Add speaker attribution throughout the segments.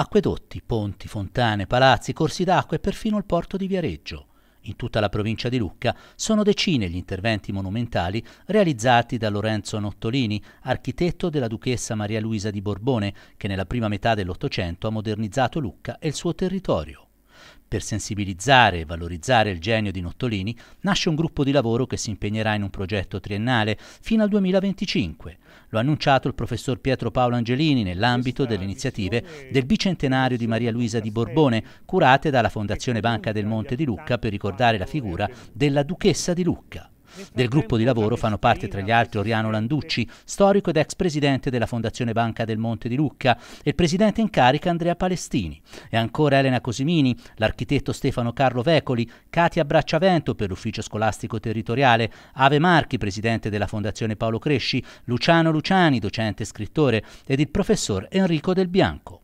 Speaker 1: Acquedotti, ponti, fontane, palazzi, corsi d'acqua e perfino il porto di Viareggio. In tutta la provincia di Lucca sono decine gli interventi monumentali realizzati da Lorenzo Nottolini, architetto della duchessa Maria Luisa di Borbone, che nella prima metà dell'Ottocento ha modernizzato Lucca e il suo territorio. Per sensibilizzare e valorizzare il genio di Nottolini nasce un gruppo di lavoro che si impegnerà in un progetto triennale fino al 2025. Lo ha annunciato il professor Pietro Paolo Angelini nell'ambito delle iniziative del bicentenario di Maria Luisa di Borbone, curate dalla Fondazione Banca del Monte di Lucca per ricordare la figura della duchessa di Lucca. Del gruppo di lavoro fanno parte tra gli altri Oriano Landucci, storico ed ex presidente della Fondazione Banca del Monte di Lucca, e il presidente in carica Andrea Palestini, e ancora Elena Cosimini, l'architetto Stefano Carlo Vecoli, Katia Bracciavento per l'ufficio scolastico territoriale, Ave Marchi, presidente della Fondazione Paolo Cresci, Luciano Luciani, docente e scrittore, ed il professor Enrico Del Bianco.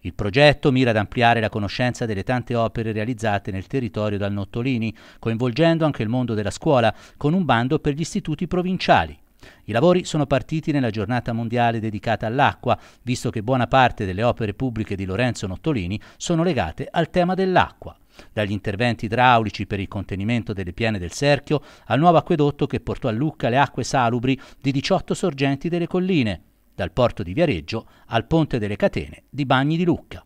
Speaker 1: Il progetto mira ad ampliare la conoscenza delle tante opere realizzate nel territorio dal Nottolini, coinvolgendo anche il mondo della scuola, con un bando per gli istituti provinciali. I lavori sono partiti nella giornata mondiale dedicata all'acqua, visto che buona parte delle opere pubbliche di Lorenzo Nottolini sono legate al tema dell'acqua dagli interventi idraulici per il contenimento delle piene del Serchio al nuovo acquedotto che portò a Lucca le acque salubri di 18 sorgenti delle colline, dal porto di Viareggio al ponte delle Catene di Bagni di Lucca.